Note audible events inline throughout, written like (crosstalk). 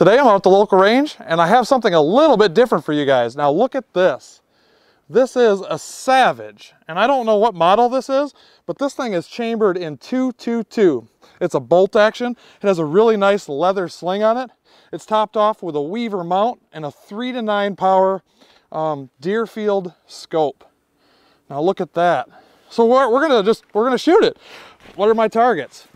Today I'm out at the local range and I have something a little bit different for you guys. Now look at this. This is a Savage, and I don't know what model this is, but this thing is chambered in 222. It's a bolt action. It has a really nice leather sling on it. It's topped off with a Weaver mount and a 3 to 9 power um, Deerfield scope. Now look at that. So we're, we're gonna just, we're gonna shoot it. What are my targets?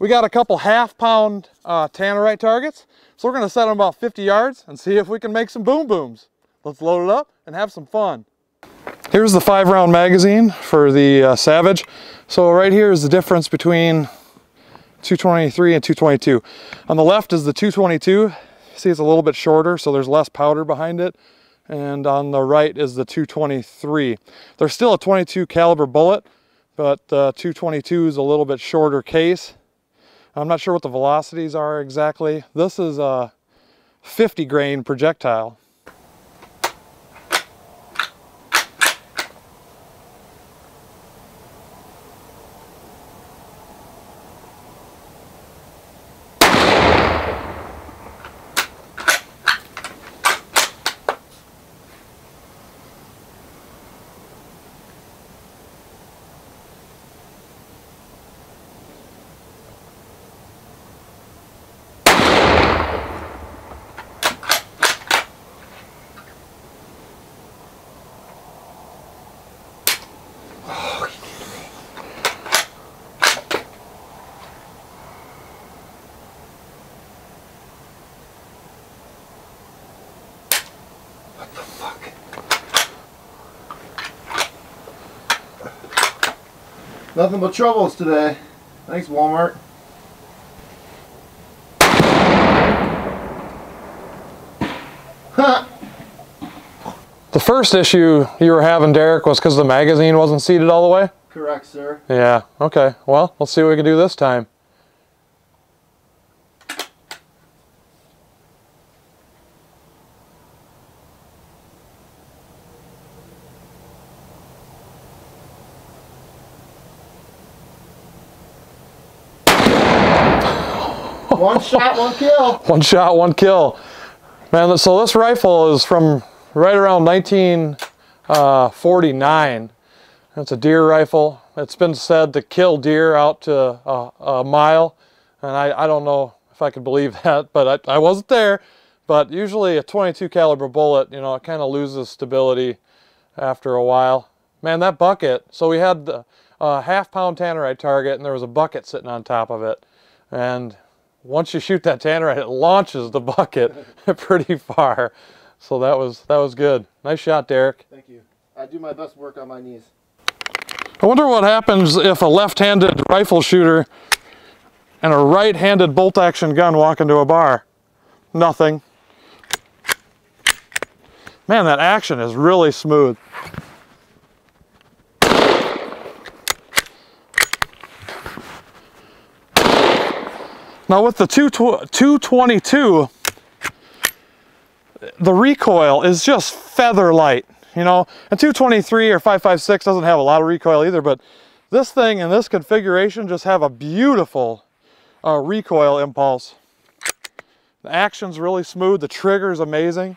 We got a couple half pound uh, Tannerite targets. So we're gonna set them about 50 yards and see if we can make some boom booms. Let's load it up and have some fun. Here's the five round magazine for the uh, Savage. So right here is the difference between 223 and 222. On the left is the 222. See it's a little bit shorter so there's less powder behind it. And on the right is the 223. There's still a 22 caliber bullet, but the 222 is a little bit shorter case. I'm not sure what the velocities are exactly. This is a 50 grain projectile. Nothing but troubles today. Thanks, Walmart. (laughs) The first issue you were having, Derek, was because the magazine wasn't seated all the way? Correct, sir. Yeah, okay. Well, let's see what we can do this time. One shot, one kill. One shot, one kill. Man, so this rifle is from right around 1949. Uh, it's a deer rifle. It's been said to kill deer out to a, a mile. And I, I, don't know if I could believe (laughs) that, but I, I wasn't there. But usually a 22 caliber bullet, you know, it kind of loses stability after a while. Man, that bucket, so we had a uh, half pound tannerite target and there was a bucket sitting on top of it. And once you shoot that tannerite, it launches the bucket (laughs) pretty far. So that was that was good. Nice shot, Derek. Thank you. I do my best work on my knees. I wonder what happens if a left-handed rifle shooter and a right-handed bolt-action gun walk into a bar. Nothing. Man, that action is really smooth. Now with the 222, the recoil is just feather light, you know. And 223 or 556 doesn't have a lot of recoil either, but this thing in this configuration just have a beautiful uh, recoil impulse. The action's really smooth, the trigger's amazing.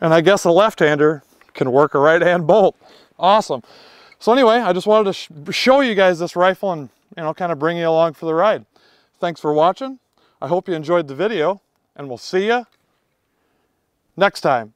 And I guess a left-hander can work a right hand bolt. Awesome. So anyway, I just wanted to sh show you guys this rifle and you know kind of bring you along for the ride. Thanks for watching. I hope you enjoyed the video and we'll see you next time.